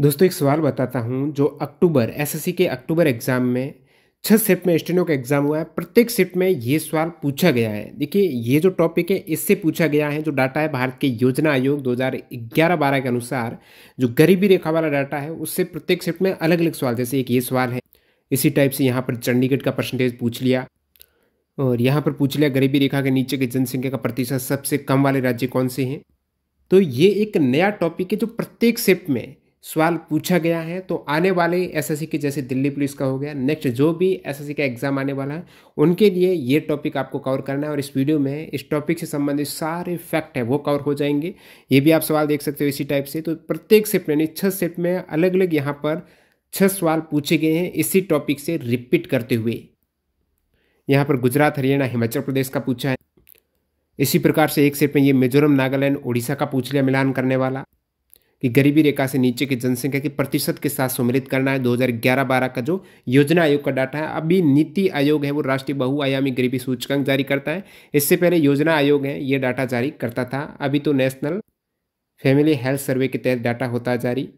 दोस्तों, एक सवाल बताता हूँ, जो अक्टूबर एसएससी के अक्टूबर एग्ज़ाम में, छह शिफ्ट में स्टेनो का एग्ज़ाम हुआ है। प्रत्येक शिफ्ट में ये सवाल पूछा गया है। देखिए, ये जो टॉपिक है, इससे पूछा गया है, जो डाटा है भारत के योजना आयोग 2011-12 के अनुसार, जो गरीबी रेखा वाला डाटा है, उससे प्रत्येक शिफ्ट में अलग अलग सवाल। जैसे एक ये सवाल है, इसी टाइप से यहाँ पर चंडीगढ़ का परसेंटेज पूछ लिया, और यहाँ पर पूछ लिया, गरीबी रेखा के नीचे की जनसंख्या का प्रतिशत सबसे कम वाले राज्य कौन से हैं? तो ये एक नया टॉपिक है, जो प्रत्येक शिफ्ट में सवाल पूछा गया है तो आने वाले एसएससी के जैसे दिल्ली पुलिस का हो गया। नेक्स्ट जो भी एसएससी का एग्ज़ाम आने वाला है, उनके लिए ये टॉपिक आपको कवर करना है और इस वीडियो में इस टॉपिक से संबंधित सारे फैक्ट है, वो कवर हो जाएँगे। ये भी आप सवाल देख सकते हो इसी टाइप से। तो प्रत्येक शिफ्ट यानी छः शिफ्ट में अलग अलग यहाँ पर छः सवाल पूछे गए हैं इसी टॉपिक से रिपीट करते हुए। यहाँ पर गुजरात, हरियाणा, हिमाचल प्रदेश का पूछा है। इसी प्रकार से एक सेट में ये मिजोरम, नागालैंड उड़ीसा का पूछ लिया, मिलान करने वाला। कि गरीबी रेखा से नीचे की जनसंख्या के प्रतिशत के साथ सम्मिलित करना है। 2011-12 का जो योजना आयोग का डाटा है, अभी नीति आयोग है, वो राष्ट्रीय बहुआयामी गरीबी सूचकांक जारी करता है। इससे पहले योजना आयोग है, ये डाटा जारी करता था। अभी तो नेशनल फैमिली हेल्थ सर्वे के तहत डाटा होता जारी।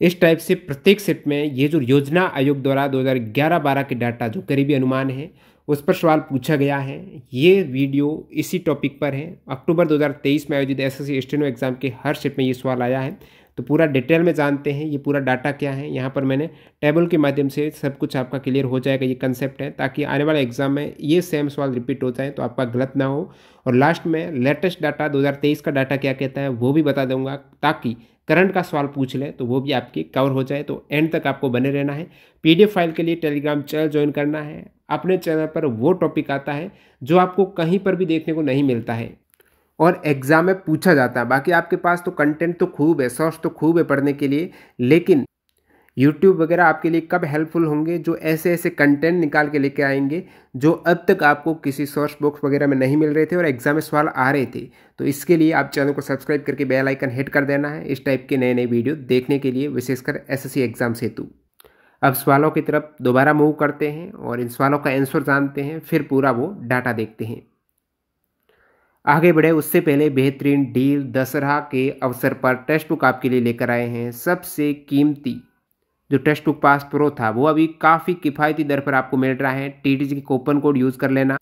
इस टाइप से प्रत्येक सेट में ये जो योजना आयोग द्वारा 2011-12 के डाटा, जो गरीबी अनुमान है उस पर सवाल पूछा गया है। ये वीडियो इसी टॉपिक पर है। अक्टूबर 2023 में आयोजित एस एस स्टेनो एग्ज़ाम के हर शिफ्ट में ये सवाल आया है। तो पूरा डिटेल में जानते हैं ये पूरा डाटा क्या है। यहाँ पर मैंने टेबल के माध्यम से सब कुछ आपका क्लियर हो जाएगा, ये कंसेप्ट है, ताकि आने वाले एग्ज़ाम में ये सेम सवाल रिपीट हो जाए तो आपका गलत ना हो। और लास्ट में लेटेस्ट डाटा 2023 का डाटा क्या कहता है वो भी बता दूँगा, ताकि करंट का सवाल पूछ ले तो वो भी आपकी कवर हो जाए। तो एंड तक आपको बने रहना है। पीडीएफ फ़ाइल के लिए टेलीग्राम चैनल ज्वाइन करना है। अपने चैनल पर वो टॉपिक आता है, जो आपको कहीं पर भी देखने को नहीं मिलता है। और एग्ज़ाम में पूछा जाता है, बाकी आपके पास तो कंटेंट तो खूब है सोर्स तो खूब है पढ़ने के लिए, लेकिन यूट्यूब वगैरह आपके लिए कब हेल्पफुल होंगे, जो ऐसे ऐसे कंटेंट निकाल के लेके आएँगे, जो अब तक आपको किसी सोर्स बुक्स वगैरह में नहीं मिल रहे थे और एग्ज़ाम में सवाल आ रहे थे। तो इसके लिए आप चैनल को सब्सक्राइब करके बेल आइकन हिट कर देना है, इस टाइप के नए नए वीडियो देखने के लिए, विशेषकर एसएससी एग्ज़ाम हेतु अब सवालों की तरफ़ दोबारा मूव करते हैं और इन सवालों का आंसर जानते हैं, फिर पूरा वो डाटा देखते हैं। आगे बढ़े, उससे पहले बेहतरीन डील दशहरा के अवसर पर टेक्स्ट बुक आपके लिए लेकर आए हैं। सबसे कीमती जो टेक्स्ट बुक पास प्रो था, वो अभी काफ़ी किफ़ायती दर पर आपको मिल रहा है। टी के कूपन कोड यूज़ कर लेना।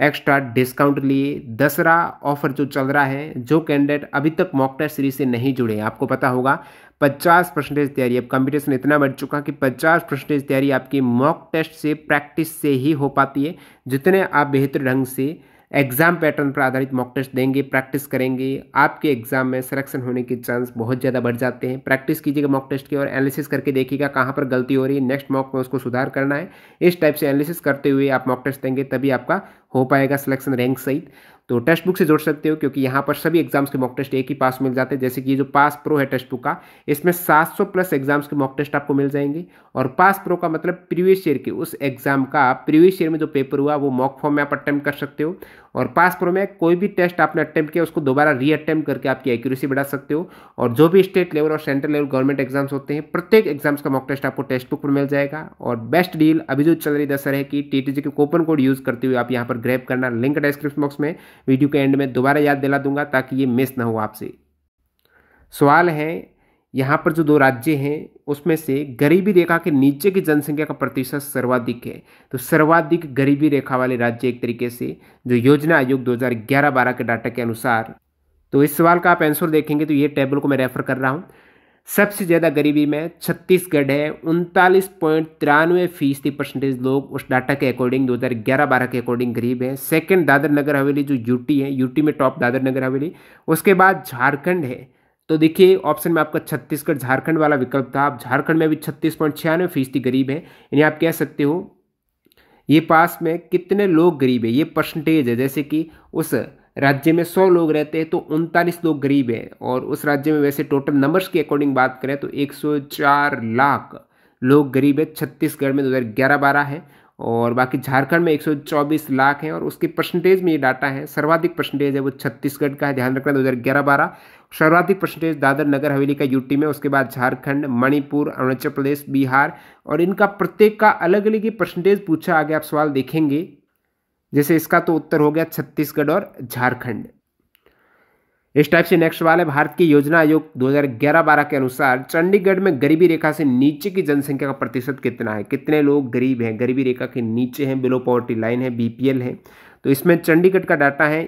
एक्स्ट्रा डिस्काउंट लिए। दसरा ऑफ़र जो चल रहा है, जो कैंडिडेट अभी तक मॉक टेस्ट सीरीज़ से नहीं जुड़े, आपको पता होगा। 50 परसेंटेज तैयारी। अब कंपटीशन इतना बढ़ चुका कि 50 परसेंटेज तैयारी आपकी मॉक टेस्ट से प्रैक्टिस से ही हो पाती है। जितने आप बेहतर ढंग से एग्ज़ाम पैटर्न पर आधारित मॉक टेस्ट देंगे प्रैक्टिस करेंगे, आपके एग्ज़ाम में सिलेक्शन होने के चांस बहुत ज़्यादा बढ़ जाते हैं। प्रैक्टिस कीजिएगा मॉक टेस्ट की और एनालिसिस करके देखिएगा कहाँ पर गलती हो रही है। नेक्स्ट मॉक में उसको सुधार करना है। इस टाइप से एनालिसिस करते हुए आप मॉक टेस्ट देंगे, तभी आपका हो पाएगा सिलेक्शन रैंक सहित। तो टेक्स्ट बुक से जोड़ सकते हो, क्योंकि यहाँ पर सभी एग्ज़ाम्स के मॉक टेस्ट एक ही पास मिल जाते हैं। जैसे कि ये जो पास प्रो है टेक्स्ट बुक का, इसमें 700 प्लस एग्ज़ाम्स के मॉक टेस्ट आपको मिल जाएँगे। और पास प्रो का मतलब प्रीवियस ईयर के उस एग्ज़ाम का प्रीवियस ईयर में जो पेपर हुआ, वो मॉक फॉर्म में आप अटैम्प्ट कर सकते हो। और पास प्रो में कोई भी टेस्ट आपने अटैम्प्ट किया, उसको दोबारा री अटेम्प्ट करके आपकी एक्यूरेसी बढ़ा सकते हो। और जो भी स्टेट लेवल और सेंट्रल लेवल गवर्नमेंट एग्ज़ाम्स होते हैं, प्रत्येक एग्ज़ाम्स का मॉक टेस्ट आपको टेक्स्ट बुक पर मिल जाएगा। और बेस्ट डील अभी जो चल रही दसर है कि टी के कूपन कोड यूज़ करते हुए आप यहाँ पर ग्रैप करना। लिंक डिस्क्रिप्शन बॉक्स में वीडियो के एंड में दोबारा याद दिला दूँगा ताकि ये मिस ना हो आपसे। सवाल है यहाँ पर जो दो राज्य हैं, उसमें से गरीबी रेखा के नीचे की जनसंख्या का प्रतिशत सर्वाधिक है। तो सर्वाधिक गरीबी रेखा वाले राज्य एक तरीके से, जो योजना आयोग 2011-12 के डाटा के अनुसार। तो इस सवाल का आप आंसर देखेंगे तो ये टेबल को मैं रेफर कर रहा हूँ। सबसे ज़्यादा गरीबी में छत्तीसगढ़ है, उनतालीस पॉइंट तिरानवे फ़ीसदी परसेंटेज लोग उस डाटा के अकॉर्डिंग 2011-12 के अकॉर्डिंग गरीब हैं। सेकंड दादर नगर हवेली, जो यूटी है यूटी में टॉप दादर नगर हवेली, उसके बाद झारखंड है। तो देखिए ऑप्शन में आपका छत्तीसगढ़ झारखंड वाला विकल्प था। आप झारखंड में भी छत्तीस पॉइंट छियानवे फ़ीसदी गरीब है। यानी आप कह सकते हो, ये पास में कितने लोग गरीब है? ये परसेंटेज है। जैसे कि उस राज्य में सौ लोग रहते हैं तो उनतालीस लोग गरीब हैं। और उस राज्य में वैसे टोटल नंबर्स के अकॉर्डिंग बात करें तो 104 लाख लोग गरीब है। छत्तीसगढ़ में दो हज़ार ग्यारह बारह है। और बाकी झारखंड में 124 लाख हैं। और उसके परसेंटेज में ये डाटा है, सर्वाधिक परसेंटेज है वो छत्तीसगढ़ का है। ध्यान रखना, दो हज़ार ग्यारह बारह सर्वाधिक परसेंटेज दादर नगर हवेली का यूटी में, उसके बाद झारखंड, मणिपुर, अरुणाचल प्रदेश, बिहार और इनका प्रत्येक का अलग अलग ही परसेंटेज पूछा, आगे आप सवाल देखेंगे। जैसे इसका तो उत्तर हो गया छत्तीसगढ़ और झारखंड। इस टाइप से नेक्स्ट सवाल है, भारत की योजना आयोग 2011-12 के अनुसार चंडीगढ़ में गरीबी रेखा से नीचे की जनसंख्या का प्रतिशत कितना है? कितने लोग गरीब हैं? गरीबी रेखा के नीचे हैं बिलो पॉवर्टी लाइन है बीपीएल है। तो इसमें चंडीगढ़ का डाटा है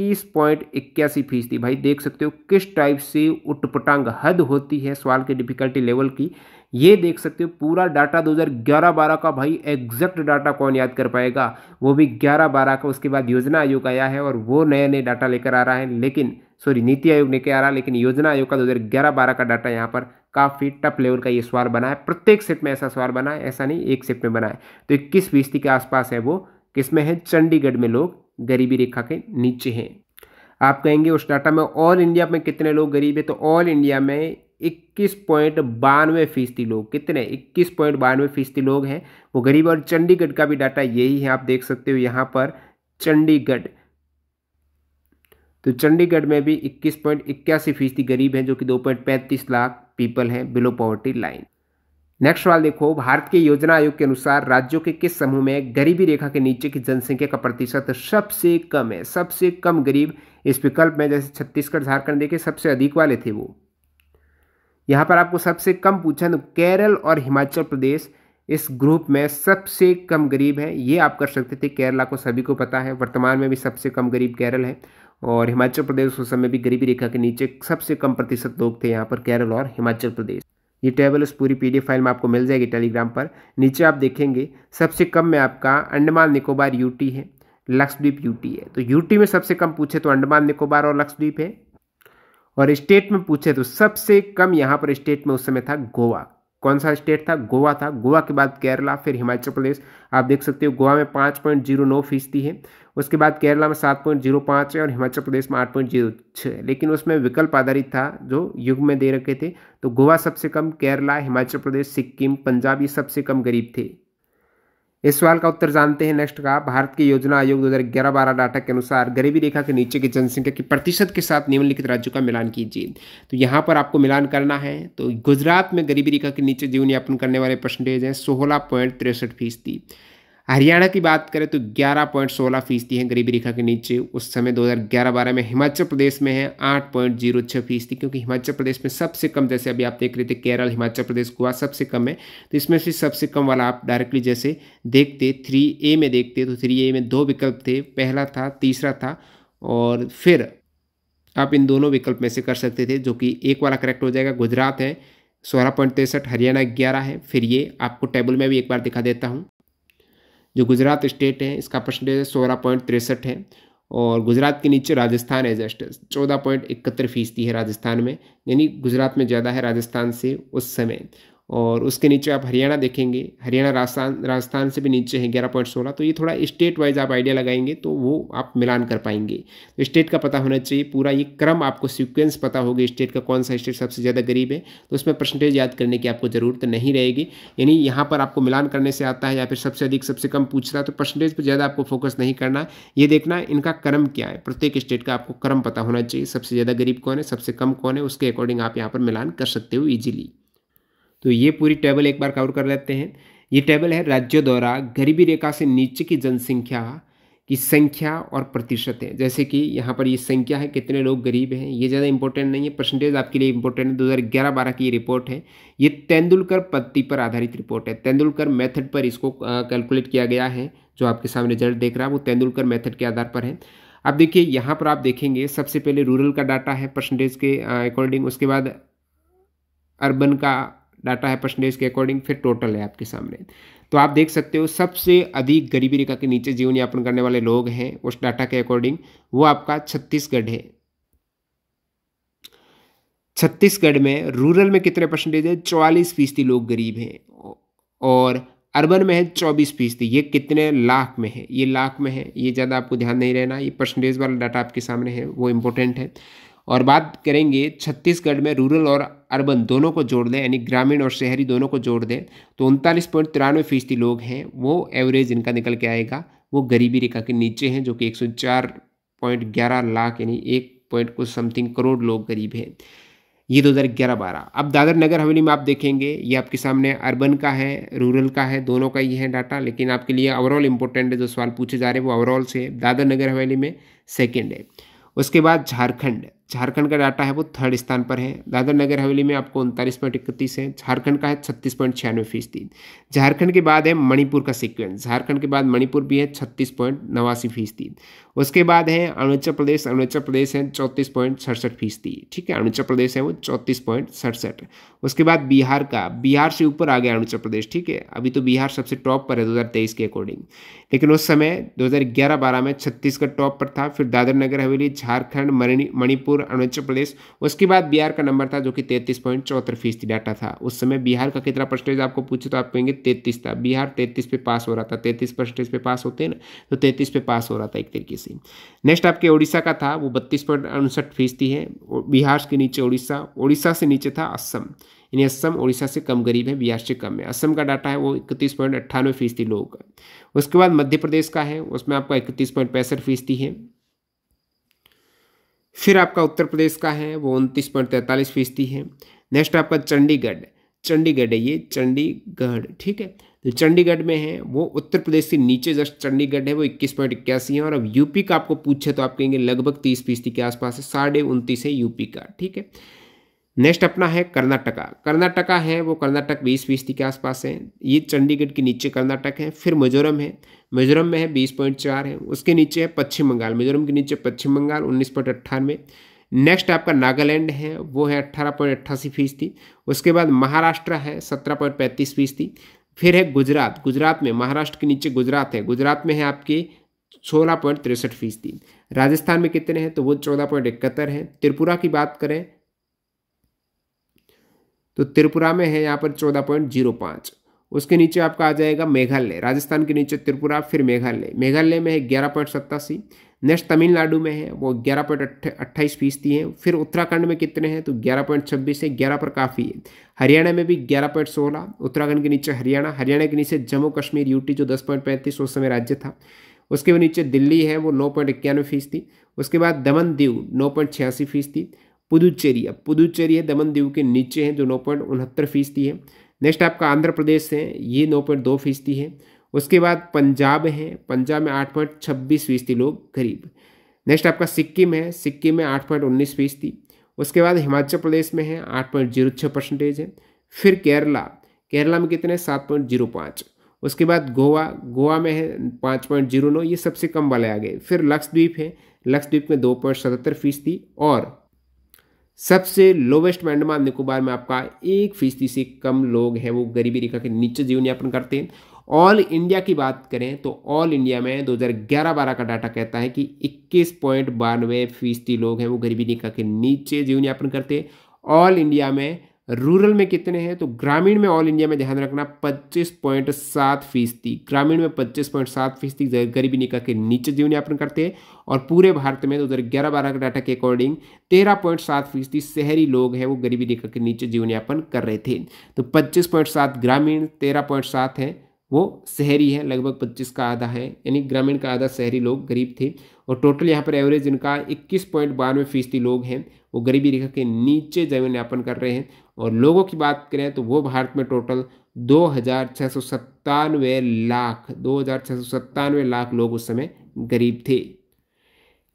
इक्कीस पॉइंट इक्यासी फ़ीसदी। भाई, देख सकते हो किस टाइप से उटपटांग हद होती है सवाल के डिफिकल्टी लेवल की। ये देख सकते हो पूरा डाटा 2011-12 का भाई एग्जैक्ट डाटा कौन याद कर पाएगा? वो भी 11-12 का, उसके बाद योजना आयोग आया है और वो नए नए डाटा लेकर आ रहा है। लेकिन सॉरी नीति आयोग लेकर आ रहा है, लेकिन योजना आयोग का दो हज़ार का डाटा यहाँ पर काफ़ी टफ लेवल का ये सवाल बना है। प्रत्येक सेट में ऐसा सवाल बना है, ऐसा नहीं, एक सेट में बना है। तो इक्कीस फ़ीसदी के आसपास है वो किसमें है? चंडीगढ़ में लोग। गरीबी रेखा के नीचे हैं। आप कहेंगे, उस डाटा में ऑल इंडिया में कितने लोग गरीब है? तो ऑल इंडिया में इक्कीस पॉइंट बानवे फ़ीसदी लोग, कितने? इक्कीस पॉइंट बानवे फ़ीसदी लोग हैं। वो गरीब और चंडीगढ़ का भी डाटा यही है, आप देख सकते हो यहाँ पर चंडीगढ़। तो चंडीगढ़ में भी इक्कीस पॉइंट इक्यासी फ़ीसदी गरीब हैं, जो कि दो पॉइंट पैंतीस लाख पीपल हैं, बिलो पॉवर्टी लाइन। नेक्स्ट सवाल देखो, भारत के योजना आयोग के अनुसार राज्यों के किस समूह में गरीबी रेखा के नीचे की जनसंख्या का प्रतिशत सबसे कम है? सबसे कम गरीब इस विकल्प में, जैसे छत्तीसगढ़, झारखंड देखे, सबसे अधिक वाले थे वो। यहाँ पर आपको सबसे कम पूछा तो केरल और हिमाचल प्रदेश इस ग्रुप में सबसे कम गरीब है, ये आप कर सकते थे, केरला को सभी को पता है, वर्तमान में भी सबसे कम गरीब केरल है, और हिमाचल प्रदेश उस समय भी गरीबी रेखा के नीचे सबसे कम प्रतिशत लोग थे यहाँ पर, केरल और हिमाचल प्रदेश। ये टेबल उस पूरी पीडीएफ फ़ाइल में आपको मिल जाएगी टेलीग्राम पर। नीचे आप देखेंगे, सबसे कम में आपका अंडमान निकोबार यूटी है लक्षद्वीप यूटी है। तो यूटी में सबसे कम पूछे तो अंडमान निकोबार और लक्षद्वीप है। और स्टेट में पूछे तो सबसे कम यहाँ पर स्टेट में उस समय था गोवा। कौन सा स्टेट था? गोवा था। गोवा के बाद केरला, फिर हिमाचल प्रदेश। आप देख सकते हो गोवा में पाँच पॉइंट ज़ीरो नौ फ़ीसदी है। उसके बाद केरला में सात पॉइंट ज़ीरो पाँच है और हिमाचल प्रदेश में आठ पॉइंट ज़ीरो छः लेकिन उसमें विकल्प आधारित था जो युग में दे रखे थे। तो गोवा सबसे कम, केरला, हिमाचल प्रदेश, सिक्किम, पंजाब, ये सबसे कम गरीब थे। इस सवाल का उत्तर जानते हैं नेक्स्ट का। भारत के योजना आयोग 2011-12 डाटा के अनुसार गरीबी रेखा के नीचे की जनसंख्या के प्रतिशत के साथ निम्नलिखित राज्यों का मिलान कीजिए। तो यहाँ पर आपको मिलान करना है। तो गुजरात में गरीबी रेखा के नीचे जीवन यापन करने वाले परसेंटेज हैं सोलह पॉइंट तिरसठ फ़ीसदी। हरियाणा की बात करें तो ग्यारह पॉइंट सोलह फ़ीसदी है गरीबी रेखा के नीचे। उस समय दो हज़ार ग्यारह बारह में हिमाचल प्रदेश में है आठ पॉइंट ज़ीरो छः फ़ीसदी, क्योंकि हिमाचल प्रदेश में सबसे कम, जैसे अभी आप देख रहे थे, केरल, हिमाचल प्रदेश, गोवा सबसे कम है। तो इसमें से सबसे कम वाला आप डायरेक्टली जैसे देखते, थ्री ए में देखते तो थ्री ए में दो विकल्प थे। पहला था, तीसरा था, और फिर आप इन दोनों विकल्प में से कर सकते थे, जो कि एक वाला करेक्ट हो जाएगा। गुजरात है, सोलह पॉइंट तिरसठ, हरियाणा ग्यारह है, फिर ये आपको टेबल में भी एक बार दिखा देता हूँ। जो गुजरात स्टेट है, इसका परसेंटेज सोलह पॉइंट तिरसठ है और गुजरात के नीचे राजस्थान है जस्ट, चौदह पॉइंट इकहत्तर फ़ीसदी है राजस्थान में, यानी गुजरात में ज़्यादा है राजस्थान से उस समय। और उसके नीचे आप हरियाणा देखेंगे, हरियाणा राजस्थान राजस्थान से भी नीचे है ग्यारह पॉइंट सोलह तो ये थोड़ा स्टेट वाइज आप आइडिया लगाएँगे तो वो आप मिलान कर पाएँगे। तो स्टेट का पता होना चाहिए, पूरा ये क्रम आपको सीक्वेंस पता होगा स्टेट का कौन सा स्टेट सबसे ज़्यादा गरीब है तो उसमें परसेंटेज याद करने की आपको ज़रूरत नहीं रहेगी। यानी यहाँ पर आपको मिलान करने से आता है या फिर सबसे अधिक, सबसे कम पूछ रहा है तो परसेंटेज पर ज़्यादा आपको फोकस नहीं करना। ये देखना इनका क्रम क्या है, प्रत्येक स्टेट का आपको क्रम पता होना चाहिए, सबसे ज़्यादा गरीब कौन है, सबसे कम कौन है, उसके अकॉर्डिंग आप यहाँ पर मिलान कर सकते हो ईजिली तो ये पूरी टेबल एक बार कवर कर लेते हैं। ये टेबल है राज्यों द्वारा गरीबी रेखा से नीचे की जनसंख्या की संख्या और प्रतिशत है। जैसे कि यहाँ पर ये संख्या है, कितने लोग गरीब हैं, ये ज़्यादा इंपॉर्टेंट नहीं है। परसेंटेज आपके लिए इंपॉर्टेंट है। दो हज़ार ग्यारह बारह की ये रिपोर्ट है। ये तेंदुलकर पत्ती पर आधारित रिपोर्ट है। तेंदुलकर मेथड पर इसको कैलकुलेट किया गया है। जो आपके सामने रिज़ल्ट देख रहा है, वो तेंदुलकर मेथड के आधार पर है। अब देखिए, यहाँ पर आप देखेंगे, सबसे पहले रूरल का डाटा है परसेंटेज के अकॉर्डिंग उसके बाद अर्बन का डाटा है परसेंटेज के अकॉर्डिंग फिर टोटल है आपके सामने। तो आप देख सकते हो सबसे अधिक गरीबी रेखा के नीचे जीवन यापन करने वाले लोग हैं, उस डाटा के अकॉर्डिंग वो आपका छत्तीसगढ़ है। छत्तीसगढ़ में रूरल में कितने परसेंटेज है? चौवालीस फ़ीसदी लोग गरीब हैं और अर्बन में है चौबीस फ़ीसदी। ये कितने लाख में है? ये लाख में है। ये ज़्यादा आपको ध्यान नहीं रहना, ये परसेंटेज वाला डाटा आपके सामने है, वो इंपॉर्टेंट है। और बात करेंगे छत्तीसगढ़ में रूरल और अर्बन दोनों को जोड़ दें, यानी ग्रामीण और शहरी दोनों को जोड़ दें तो उनतालीस पॉइंट तिरानवे फ़ीसदी लोग हैं, वो एवरेज इनका निकल के आएगा। वो गरीबी रेखा के नीचे हैं, जो कि एक सौ चार पॉइंट ग्यारह लाख, यानी एक पॉइंट कुछ समथिंग करोड़ लोग गरीब हैं। ये दो हज़ार ग्यारह बारह। अब दादर नगर हवेली में आप देखेंगे, ये आपके सामने अर्बन का है रूरल का है, दोनों का ही है डाटा लेकिन आपके लिए ओवरऑल इंपॉर्टेंट है, जो सवाल पूछे जा रहे हैं, वो ओवरऑल से दादर नगर हवेली में सेकेंड है। उसके बाद झारखंड। झारखंड का डाटा है वो थर्ड स्थान पर है। दादर नगर हवेली में आपको उनतालीस पॉइंट इकतीस है। झारखंड का है छत्तीस पॉइंट छियानवे फ़ीसदी। झारखंड के बाद है मणिपुर का सीक्वेंस। झारखंड के बाद मणिपुर भी है छत्तीस पॉइंट नवासी फ़ीसदी। उसके बाद है अरुणाचल प्रदेश अरुणाचल प्रदेश है चौंतीस पॉइंट सड़सठ फ़ीसदी। ठीक है, अरुणाचल प्रदेश है वो चौंतीस पॉइंट सड़सठ। उसके बाद बिहार का, बिहार से ऊपर आ गया अरुणाचल प्रदेश, ठीक है? अभी तो बिहार सबसे टॉप पर है दो हज़ार तेईस के अकॉर्डिंग। लेकिन उस समय दो हज़ार बारह में छत्तीसगढ़ टॉप पर था, फिर दादर नगर हवेली, झारखंड मणिपुर, अरुणाचल प्रदेश। उसके बाद बिहार का नंबर था जो कि तैंतीस पॉइंट चौहत्तर फ़ीसदी डाटा था। उस समय बिहार का कितना परसेंटेज आपको पूछे तो आप कहेंगे तैंतीस था। बिहार तैंतीस पे पास हो रहा था, तैंतीस परसेंटेज पे पास होते हैं ना तो तैंतीस पे पास हो रहा था एक तरीके से। नेक्स्ट आपके उड़ीसा का था, वो बत्तीस पॉइंट उनसठ फ़ीसदी है। बिहार के नीचे उड़ीसा उड़ीसा से नीचे था असम। यानी असम उड़ीसा से कम गरीब है, बिहार से कम है। असम का डाटा है वो इकतीस पॉइंट अट्ठानवे फ़ीसदी लोग उसके बाद मध्य प्रदेश का है, उसमें आपका इकतीस पॉइंट पैंसठ फ़ीसदी है। फिर आपका उत्तर प्रदेश का है, वो उनतीस पॉइंट तैंतालीस फ़ीसदी है। नेक्स्ट आपका चंडीगढ़ चंडीगढ़ है ये, चंडीगढ़, ठीक है। तो चंडीगढ़ में है, वो उत्तर प्रदेश से नीचे जस्ट चंडीगढ़ है, वो इक्कीस पॉइंट इक्यासी है और अब यूपी का आपको पूछे तो आप कहेंगे लगभग तीस फ़ीसदी के आसपास है, साढ़े उनतीस है यूपी का, ठीक है। नेक्स्ट अपना है कर्नाटका कर्नाटका है, वो कर्नाटक बीस फ़ीसदी के आसपास है, ये चंडीगढ़ के नीचे कर्नाटक है, फिर मिजोरम है, मिजोरम में है बीस पॉइंट चार है, उसके नीचे है पश्चिम बंगाल, मिजोरम के नीचे पश्चिम बंगाल, उन्नीस पॉइंट अट्ठानवे नेक्स्ट आपका नागालैंड है, वो है अट्ठारह पॉइंट अट्ठासी फ़ीसदी, उसके बाद महाराष्ट्र है सत्रह पॉइंट पैंतीस फ़ीसदी फिर है गुजरात। गुजरात में, महाराष्ट्र के नीचे गुजरात है। गुजरात में है आपके सोलह पॉइंट तिरसठ फ़ीसदी। राजस्थान में कितने हैं? तो वो चौदह पॉइंट इकहत्तर है। त्रिपुरा की बात करें तो त्रिपुरा में है यहाँ पर चौदह पॉइंट ज़ीरो पाँच। उसके नीचे आपका आ जाएगा मेघालय। राजस्थान के नीचे त्रिपुरा, फिर मेघालय। मेघालय में है ग्यारह पॉइंट सत्तासी। नेक्स्ट तमिलनाडु में है, वो ग्यारह पॉइंट अट्ठाईस फ़ीसदी है। फिर उत्तराखंड में कितने हैं? तो ग्यारह पॉइंट छब्बीस है ग्यारह पर काफ़ी है। हरियाणा में भी ग्यारह पॉइंट सोलह, उत्तराखंड के नीचे हरियाणा हरियाणा के नीचे जम्मू कश्मीर यूटी जो दस पॉइंट पैंतीस, उस समय राज्य था। उसके नीचे दिल्ली है, वो नौ पॉइंट इक्यानवे फ़ीसदी। उसके बाद दमन दीव नौ पॉइंट छियासी फ़ीसदी। पुदुचेरी, अब पुदुचेरी है दमन दीव के नीचे है, जो नौ पॉइंट उनहत्तर फ़ीसदी है। नेक्स्ट आपका आंध्र प्रदेश है, ये नौ पॉइंट दो फ़ीसदी है। उसके बाद पंजाब है। पंजाब में आठ पॉइंट छब्बीस फ़ीसदी लोग गरीब। नेक्स्ट आपका सिक्किम है। सिक्किम में आठ पॉइंट उन्नीस फ़ीसदी। उसके बाद हिमाचल प्रदेश में है। आठ पॉइंट ज़ीरो छः परसेंटेज है। फिर केरला। केरला में कितने सात पॉइंट ज़ीरो पाँच। उसके बाद गोवा। गोवा में है पाँच पॉइंट ज़ीरो नौ। ये सबसे कम वाले आ गए। फिर लक्षद्वीप है। लक्षद्वीप में दो पॉइंट सतहत्तर फ़ीसदी। और सबसे लोवेस्ट अंडमान निकोबार में आपका एक फ़ीसदी से कम लोग हैं। वो गरीबी रेखा के नीचे जीवन यापन करते हैं। ऑल इंडिया की बात करें तो ऑल इंडिया में 2011-12 का डाटा कहता है कि इक्कीस पॉइंट बानवे फ़ीसदी लोग हैं, वो गरीबी रेखा के नीचे जीवन यापन करते हैं। ऑल इंडिया में रूरल में कितने हैं? तो ग्रामीण में ऑल इंडिया में ध्यान रखना, पच्चीस पॉइंट सात फ़ीसदी, ग्रामीण में पच्चीस पॉइंट सात फ़ीसदी गरीबी निका के नीचे जीवन यापन करते हैं। और पूरे भारत में दो हज़ार ग्यारह बारह के डाटा के अकॉर्डिंग तेरह पॉइंट सात फ़ीसदी शहरी लोग हैं, वो गरीबी रेखा के नीचे जीवन यापन कर रहे थे। तो पच्चीस पॉइंट सात ग्रामीण, तेरह पॉइंट सात है। वो शहरी है, लगभग पच्चीस का आधा है, यानी ग्रामीण का आधा शहरी लोग गरीब थे। और टोटल यहाँ पर एवरेज इनका इक्कीस पॉइंट बानवे फ़ीसदी लोग हैं, वो गरीबी रेखा के नीचे जीवन यापन कर रहे हैं। और लोगों की बात करें तो वो भारत में टोटल दो हज़ार छः सौ सत्तानवे लाख, दो हज़ार छः सौ सत्तानवे लाख लोग उस समय गरीब थे।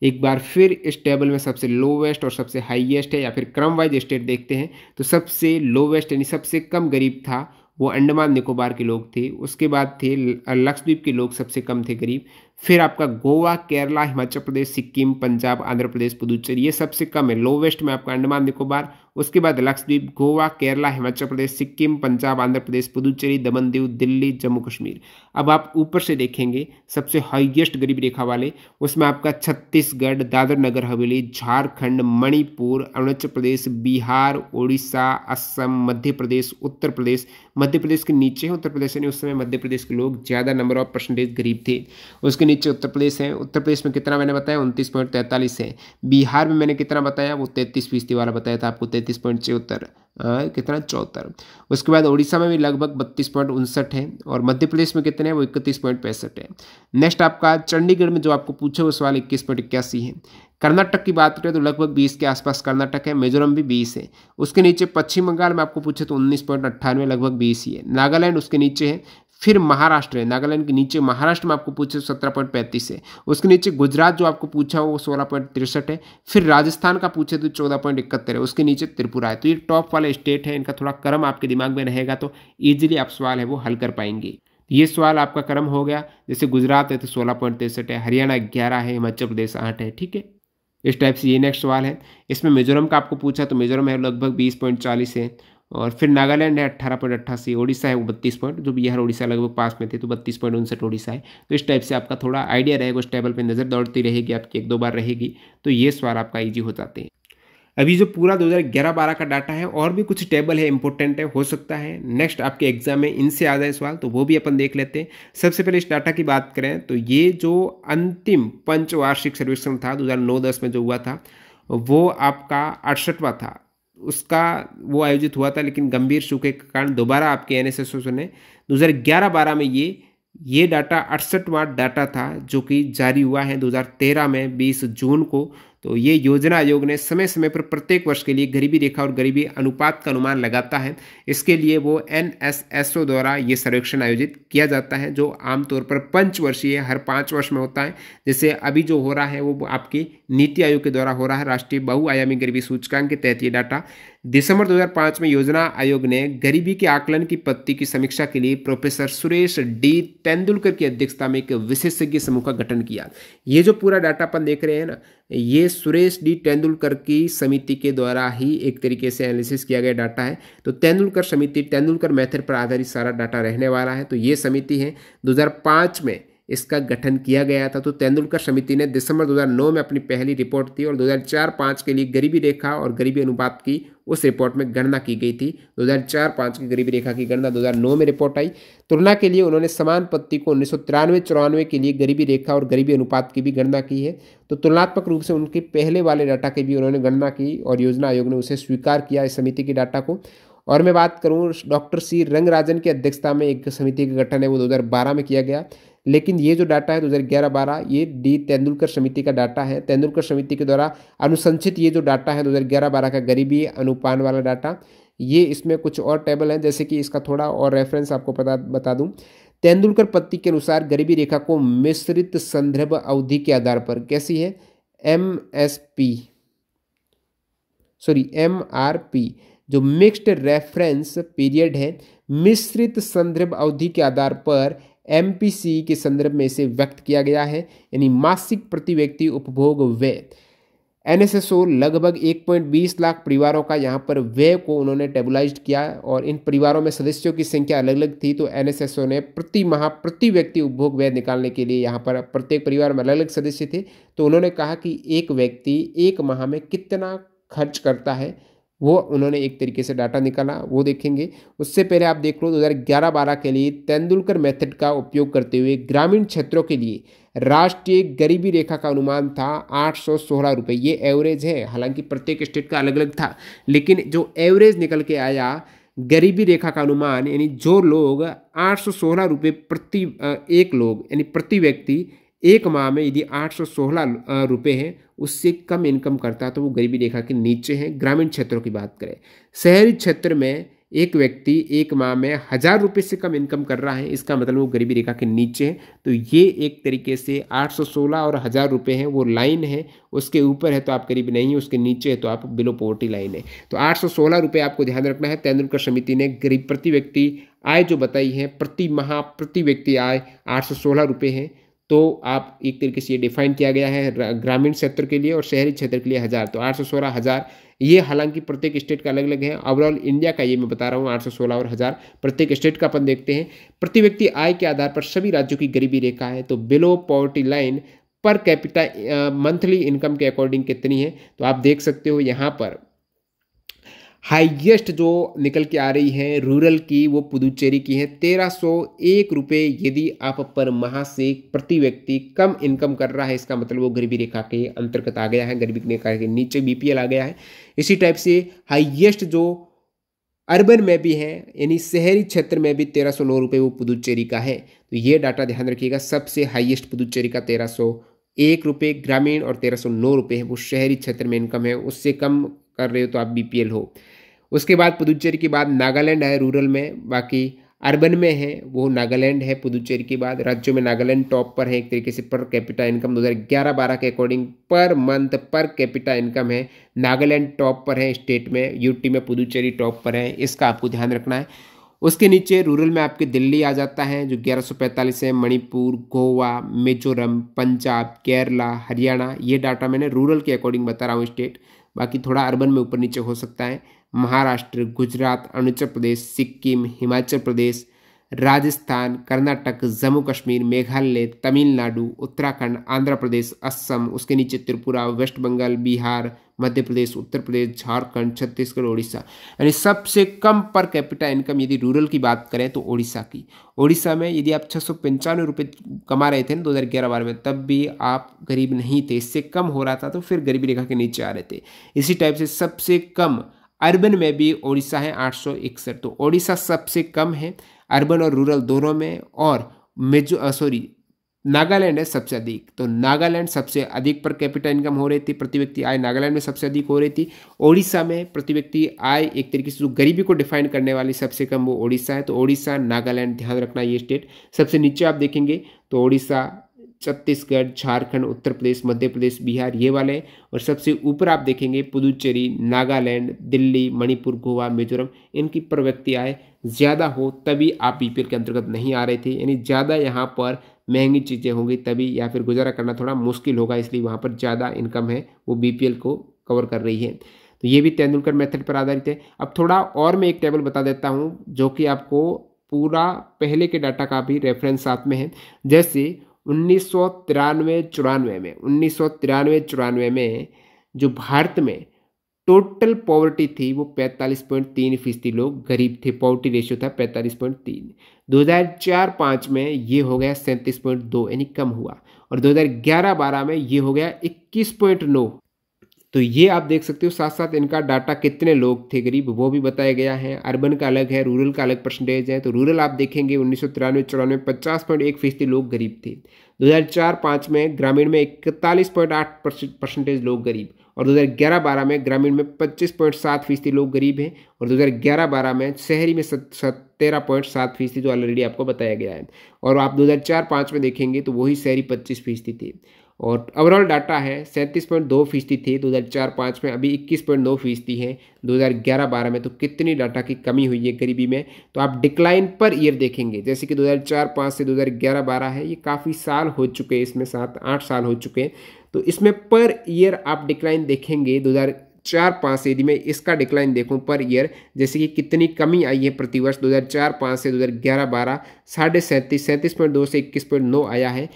एक बार फिर इस टेबल में सबसे लोवेस्ट और सबसे हाईएस्ट है या फिर क्रम वाइज स्टेट देखते हैं तो सबसे लोवेस्ट यानी सबसे कम गरीब था वो अंडमान निकोबार के लोग थे। उसके बाद थे लक्षद्वीप के लोग सबसे कम थे करीब। फिर आपका गोवा, केरला, हिमाचल प्रदेश, सिक्किम, पंजाब, आंध्र प्रदेश, पुदुचेरी, ये सबसे कम है। लोवेस्ट में आपका अंडमान निकोबार उसके बाद लक्षद्वीप, गोवा, केरला, हिमाचल प्रदेश, सिक्किम, पंजाब, आंध्र प्रदेश, पुदुचेरी, दमन दीव, दिल्ली, जम्मू कश्मीर। अब आप ऊपर से देखेंगे सबसे हाईएस्ट गरीब रेखा वाले, उसमें आपका छत्तीसगढ़, दादर नगर, हवेली, झारखंड, मणिपुर, अरुणाचल प्रदेश, बिहार उड़ीसा असम, मध्य प्रदेश, उत्तर प्रदेश। मध्य प्रदेश के नीचे उत्तर प्रदेश यानी उस समय मध्य प्रदेश के लोग ज़्यादा नंबर ऑफ़ परसेंटेज गरीब थे। उसके नीचे उत्तर प्रदेश है, उत्तर प्रदेश में कितना मैंने बताया, उनतीस पॉइंट तैंतालीस है। बिहार में मैंने कितना बताया, वो तैंतीस फ़ीसदी वाला बताया था आपको तैंतीस पॉइंट चौहत्तर कितना? चौहत्तर। उसके बाद उड़ीसा में भी लगभग बत्तीस पॉइंट उनसठ है और मध्य प्रदेश में कितने हैं? वो इकतीस पॉइंट पैंसठ है। नेक्स्ट आपका चंडीगढ़ में जो आपको पूछे वो सवाल इक्कीस पॉइंट इक्यासी है। कर्नाटक की बात करें तो लगभग बीस के आसपास कर्नाटक है, मिजोरम भी बीस है। उसके नीचे पश्चिम बंगाल में आपको पूछे तो उन्नीस पॉइंट अट्ठानवे, लगभग बीस ही है। नागालैंड उसके नीचे है फिर महाराष्ट्र है। नागालैंड के नीचे महाराष्ट्र में आपको पूछे सत्रह पॉइंट पैंतीस है। उसके नीचे गुजरात जो आपको पूछा वो सोलह पॉइंट तिरसठ है। फिर राजस्थान का पूछे तो चौदह पॉइंट इकहत्तर है। उसके नीचे त्रिपुरा है। तो ये टॉप वाले स्टेट है। इनका थोड़ा क्रम आपके दिमाग में रहेगा तो ईजिली आप सवाल है वो हल कर पाएँगे। ये सवाल आपका क्रम हो गया। जैसे गुजरात है तो सोलह पॉइंट तिरसठ है। हरियाणा ग्यारह है। हिमाचल प्रदेश आठ है। ठीक है? इस टाइप से ये नेक्स्ट सवाल है। इसमें मिजोरम का आपको पूछा तो मिजोरम है लगभग बीस पॉइंट चालीस है। और फिर नागालैंड है अट्ठारह पॉइंट अट्ठासी, ओडिशा है वो बत्तीस पॉइंट, जो बिहार ओडिशा लगभग पास में थे तो बत्तीस पॉइंट उनसठ ओडिशा है। तो इस टाइप से आपका थोड़ा आइडिया रहेगा, उस टेबल पर नज़र दौड़ती रहेगी, आपकी एक दो बार रहेगी तो ये सवाल आपका ईजी हो जाते हैं। अभी जो पूरा 2011-12 का डाटा है, और भी कुछ टेबल है इंपॉर्टेंट है, हो सकता है। नेक्स्ट आपके एग्ज़ाम में इनसे आ जाए सवाल तो वो भी अपन देख लेते हैं। सबसे पहले इस डाटा की बात करें तो ये जो अंतिम पंचवार्षिक सर्वेक्षण था 2009-10 में जो हुआ था, वो आपका अड़सठवा था। उसका वो आयोजित हुआ था, लेकिन गंभीर सूखे के कारण दोबारा आपके एन एस एस ने दो हज़ार ग्यारह बारह में ये ये डाटा अड़सठवा डाटा था, जो कि जारी हुआ है 2013 में 20 जून को। तो ये योजना आयोग ने समय समय पर प्रत्येक वर्ष के लिए गरीबी रेखा और गरीबी अनुपात का अनुमान लगाता है। इसके लिए वो एनएसएसओ द्वारा ये सर्वेक्षण आयोजित किया जाता है, जो आमतौर पर पंचवर्षीय, हर पाँच वर्ष में होता है। जैसे अभी जो हो रहा है, वो आपकी नीति आयोग के द्वारा हो रहा है, राष्ट्रीय बहुआयामी गरीबी सूचकांक के तहत ये डाटा। दिसंबर 2005 में योजना आयोग ने गरीबी के आकलन की पत्ति की समीक्षा के लिए प्रोफेसर सुरेश डी तेंदुलकर की अध्यक्षता में एक विशेषज्ञ समूह का गठन किया। ये जो पूरा डाटा अपन देख रहे हैं ना, ये सुरेश डी तेंदुलकर की समिति के द्वारा ही एक तरीके से एनालिसिस किया गया डाटा है। तो तेंदुलकर समिति, तेंदुलकर मेथड पर आधारित सारा डाटा रहने वाला है। तो ये समिति है, दो में इसका गठन किया गया था। तो तेंदुलकर समिति ने दिसंबर 2009 में अपनी पहली रिपोर्ट दी और 2004-5 के लिए गरीबी रेखा और गरीबी अनुपात की उस रिपोर्ट में गणना की गई थी। 2004-5 की गरीबी रेखा की गणना 2009 में रिपोर्ट आई। तुलना के लिए उन्होंने समान पत्ती को उन्नीस सौ के लिए गरीबी रेखा और गरीबी अनुपात की भी गणना की है। तो तुलनात्मक रूप से उनके पहले वाले डाटा की भी उन्होंने गणना की और योजना आयोग ने उसे स्वीकार किया इस समिति की डाटा को। और मैं बात करूँ डॉक्टर सी रंगराजन की अध्यक्षता में एक समिति का गठन है, वो 2012 में किया गया। लेकिन ये जो डाटा है दो हज़ार ग्यारह बारह, ये डी तेंदुलकर समिति का डाटा है। तेंदुलकर समिति के द्वारा अनुसंचित ये जो डाटा है दो हज़ार ग्यारह बारह का गरीबी अनुपान वाला डाटा, ये इसमें कुछ और टेबल हैं, जैसे कि इसका थोड़ा और रेफरेंस आपको पता, बता दूँ। तेंदुलकर पत्ती के अनुसार गरीबी रेखा को मिश्रित संदर्भ अवधि के आधार पर कैसी है? M S P, sorry, M R P, जो मिक्स्ड रेफरेंस पीरियड है, मिश्रित संदर्भ अवधि के आधार पर एमपीसी के संदर्भ में इसे व्यक्त किया गया है, यानी मासिक प्रति व्यक्ति उपभोग व्यय। एनएसएसओ लगभग 1.20 लाख परिवारों का यहाँ पर व्यय को उन्होंने टेबुलाइज किया और इन परिवारों में सदस्यों की संख्या अलग अलग थी तो एनएसएसओ ने प्रति माह प्रति व्यक्ति उपभोग व्यय निकालने के लिए यहाँ पर प्रत्येक परिवार में अलग अलग सदस्य थे। तो उन्होंने कहा कि एक व्यक्ति एक माह में कितना खर्च करता है वो उन्होंने एक तरीके से डाटा निकाला, वो देखेंगे। उससे पहले आप देख लो 2011-12 के लिए तेंदुलकर मेथड का उपयोग करते हुए ग्रामीण क्षेत्रों के लिए राष्ट्रीय गरीबी रेखा का अनुमान था आठ सौ सोलह रुपये ये एवरेज है, हालाँकि प्रत्येक स्टेट का अलग अलग था, लेकिन जो एवरेज निकल के आया, गरीबी रेखा का अनुमान, यानी जो लोग आठ सौ सोलह रुपये प्रति एक लोग, यानी प्रति व्यक्ति एक माह में यदि आठ सौ सोलह रुपये हैं उससे कम इनकम करता है तो वो गरीबी रेखा के नीचे हैं। ग्रामीण क्षेत्रों की बात करें, शहरी क्षेत्र में एक व्यक्ति, एक माह में हज़ार रुपये से कम इनकम कर रहा है, इसका मतलब वो गरीबी रेखा के नीचे है। तो ये एक तरीके से 816 और हज़ार रुपये हैं, वो लाइन है, उसके ऊपर है तो आप गरीब नहीं है, उसके नीचे है तो आप बिलो पोवर्टी लाइन है। तो 816 रुपये आपको ध्यान रखना है, तेंदुलकर समिति ने गरीब प्रति व्यक्ति आय जो बताई है, प्रति माह प्रति व्यक्ति आय आठ सौ है। तो आप एक तरीके से ये डिफाइन किया गया है ग्रामीण क्षेत्र के लिए और शहरी क्षेत्र के लिए हज़ार। तो आठ सौ सोलह हज़ार, ये हालाँकि प्रत्येक स्टेट का अलग अलग है। ओवरऑल इंडिया का ये मैं बता रहा हूँ, आठ सौ सोलह और हज़ार प्रत्येक स्टेट का अपन देखते हैं। प्रति व्यक्ति आय के आधार पर सभी राज्यों की गरीबी रेखा है तो below poverty line per capita monthly income के अकॉर्डिंग कितनी है तो आप देख सकते हो यहाँ पर हाईएस्ट जो निकल के आ रही है रूरल की, वो पुदुचेरी की है। तेरह सौ एक रुपये यदि आप पर माह से प्रति व्यक्ति कम इनकम कर रहा है, इसका मतलब वो गरीबी रेखा के अंतर्गत आ गया है, गरीबी रेखा के नीचे बीपीएल आ गया है। इसी टाइप से हाईएस्ट जो अर्बन में भी है, यानी शहरी क्षेत्र में भी तेरह सौ नौ रुपये वो पुदुचेरी का है। तो ये डाटा ध्यान रखिएगा, सबसे हाईएस्ट पुदुचेरी का तेरह सौ एक रुपये ग्रामीण और तेरह सौ नौ रुपये है, वो शहरी क्षेत्र में इनकम है, उससे कम कर रहे हो तो आप बीपीएल हो। उसके बाद पुदुचेरी के बाद नागालैंड है, रूरल में, बाकी अर्बन में है, वो नागालैंड है पुदुचेरी के बाद राज्यों में नागालैंड टॉप पर है, एक तरीके से पर कैपिटा इनकम 2011-12 के according per month per capita income है, नागालैंड टॉप पर है, स्टेट में यूटी में पुदुचेरी टॉप पर है, इसका आपको ध्यान रखना है। उसके नीचे रूरल में आपके दिल्ली आ जाता है, जो 1145 है, मणिपुर, गोवा, मिजोरम, पंजाब, केरला, हरियाणा, ये डाटा मैंने रूरल के अकॉर्डिंग बता रहा हूँ, स्टेट, बाकी थोड़ा अर्बन में ऊपर नीचे हो सकता है। महाराष्ट्र, गुजरात, अरुणाचल प्रदेश, सिक्किम, हिमाचल प्रदेश, राजस्थान, कर्नाटक, जम्मू कश्मीर, मेघालय, तमिलनाडु, उत्तराखंड, आंध्र प्रदेश, असम, उसके नीचे त्रिपुरा, वेस्ट बंगाल, बिहार, मध्य प्रदेश, उत्तर प्रदेश, झारखंड, छत्तीसगढ़, ओडिशा। यानी सबसे कम पर कैपिटा इनकम यदि रूरल की बात करें तो ओडिशा की। ओडिशा में यदि आप छः सौ पंचानवे रुपये कमा रहे थे ना दो हज़ार ग्यारह बारह में, तब भी आप गरीब नहीं थे। इससे कम हो रहा था तो फिर गरीबी रेखा के नीचे आ रहे थे। इसी टाइप से सबसे कम अर्बन में भी ओडिशा है आठ सौ इकसठ तो ओडिशा सबसे कम है। अर्बन और रूरल दोनों में और मेजो सॉरी नागालैंड है सबसे अधिक तो नागालैंड सबसे अधिक पर कैपिटल इनकम हो रही थी, प्रति व्यक्ति आय नागालैंड में सबसे अधिक हो रही थी। ओडिशा में प्रति व्यक्ति आय एक तरीके से जो गरीबी को डिफाइन करने वाली सबसे कम वो ओडिशा है तो ओडिशा, नागालैंड, ध्यान रखना ये स्टेट सबसे नीचे आप देखेंगे तो ओडिशा छत्तीसगढ़, झारखंड, उत्तर प्रदेश, मध्य प्रदेश, बिहार, ये वाले। और सबसे ऊपर आप देखेंगे पुदुचेरी, नागालैंड, दिल्ली, मणिपुर, गोवा, मिजोरम। इनकी पर व्यक्ति आय ज़्यादा हो तभी आप बीपीएल के अंतर्गत नहीं आ रहे थे। यानी ज़्यादा यहाँ पर महँगी चीज़ें होंगी तभी या फिर गुजारा करना थोड़ा मुश्किल होगा, इसलिए वहाँ पर ज़्यादा इनकम है, वो बीपीएल को कवर कर रही है। तो ये भी तेंदुलकर मेथड पर आधारित है। अब थोड़ा और मैं एक टेबल बता देता हूँ, जो कि आपको पूरा पहले के डाटा का भी रेफरेंस साथ में है। जैसे उन्नीस सौ तिरानवे चौरानवे में, उन्नीस सौ तिरानवे चौरानवे में जो भारत में टोटल पॉवर्टी थी, वो पैंतालीस पॉइंट तीन फ़ीसदी लोग गरीब थे पॉवर्टी रेशियो था पैंतालीस पॉइंट तीन। दो हज़ार चार पाँच में ये हो गया सैंतीस पॉइंट दो, यानी कम हुआ। और दो हज़ार ग्यारह बारह में ये हो गया इक्कीस पॉइंट नौ। तो ये आप देख सकते हो साथ साथ इनका डाटा कितने लोग थे गरीब, वो भी बताया गया है। अर्बन का अलग है, रूरल का अलग परसेंटेज है तो रूरल आप देखेंगे उन्नीस सौ तिरानवे, चौरानवे, पचास पॉइंट एक फ़ीसदी लोग गरीब थे। 2004-5 में ग्रामीण में इकतालीस पॉइंट आठ परसेंटेज लोग गरीब और 2011-12 में ग्रामीण में 25 पॉइंट सात फ़ीसदी लोग गरीब हैं और 2011-12 में शहरी में तेरह पॉइंट सात फ़ीसदी जो ऑलरेडी आपको बताया गया है। और आप 2004-5 में देखेंगे तो वही शहरी पच्चीस फ़ीसदी थी। और ओवरऑल डाटा है, सैंतीस पॉइंट दो फ़ीसदी थी दो हज़ार चार पाँच में, अभी इक्कीस पॉइंट नौ फ़ीसदी है दो हज़ार ग्यारह बारह में तो कितनी डाटा की कमी हुई है गरीबी में? तो आप डिक्लाइन पर ईयर देखेंगे, जैसे कि दो हज़ार चार पाँच से दो हज़ार ग्यारह बारह है, ये काफ़ी साल हो चुके हैं इसमें, सात, आठ साल हो चुके हैं। तो इसमें पर ईयर आप डिक्लाइन देखेंगे दो हज़ार चार पाँच से, यदि मैं इसका डिक्लाइन देखूँ पर ईयर जैसे कि कितनी कमी आई है प्रतिवर्ष दो हज़ार चार पाँच से दो हज़ार ग्यारह बारह, साढ़े सैंतीस सैंतीस पॉइंट दो से इक्कीस पॉइंट नौ आया है।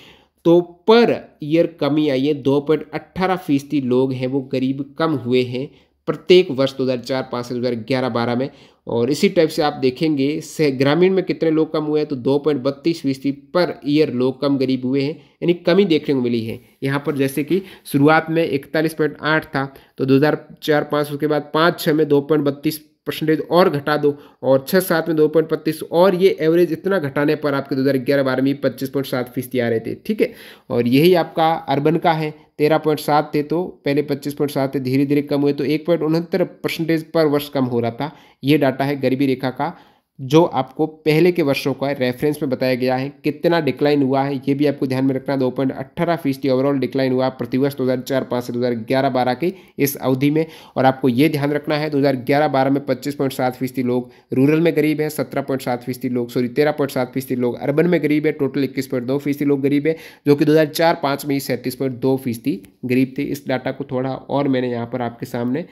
तो पर ईयर कमी आई है, दो पॉइंट अट्ठारह फ़ीसदी लोग हैं, वो गरीब कम हुए हैं, प्रत्येक वर्ष दो हज़ार चार पाँच से दो हज़ार ग्यारह बारह में। और इसी टाइप से आप देखेंगे ग्रामीण में कितने लोग कम हुए हैं तो दो पॉइंट बत्तीस फ़ीसदी पर ईयर लोग कम गरीब हुए हैं, यानी कमी देखने को मिली है। यहाँ पर जैसे कि शुरुआत में इकतालीस पॉइंट आठ था तो दो हज़ार चार पाँच उसके बाद पाँच छः में दो पॉइंट बत्तीस परसेंटेज और घटा दो और छः सात में दो पॉइंट पच्चीस और ये एवरेज इतना घटाने पर आपके दो हज़ार ग्यारह बारह में पच्चीस पॉइंट सात फ़ीसदी आ रहे थे, ठीक है? और यही आपका अर्बन का है, तेरह पॉइंट सात थे तो पहले पच्चीस पॉइंट सात थे धीरे धीरे कम हुए तो एक पॉइंट उनहत्तर परसेंटेज पर वर्ष कम हो रहा था। ये डाटा है गरीबी रेखा का जो आपको पहले के वर्षों का रेफरेंस में बताया गया है, कितना डिक्लाइन हुआ है, ये भी आपको ध्यान में रखना, दो पॉइंट अट्ठारह फ़ीसदी ओवरऑल डिक्लाइन हुआ प्रतिवर्ष दो हज़ार चार पाँच से दो हज़ार ग्यारह बारह की इस अवधि में। और आपको ये ध्यान रखना है, दो हज़ार ग्यारह बारह में पच्चीस पॉइंट सात फ़ीसदी लोग रूरल में गरीब है, सत्रह पॉइंट सात फ़ीसदी लोग सॉरी तेरह पॉइंट सात फ़ीसदी लोग अर्बन में गरीब है टोटल इक्कीस पॉइंट दो फ़ीसदी लोग गरीब है, जो कि दो हज़ार चार पाँच में ही सैंतीस पॉइंट दो फ़ीसदी गरीब थे। इस डाटा को थोड़ा और मैंने यहाँ पर आपके सामने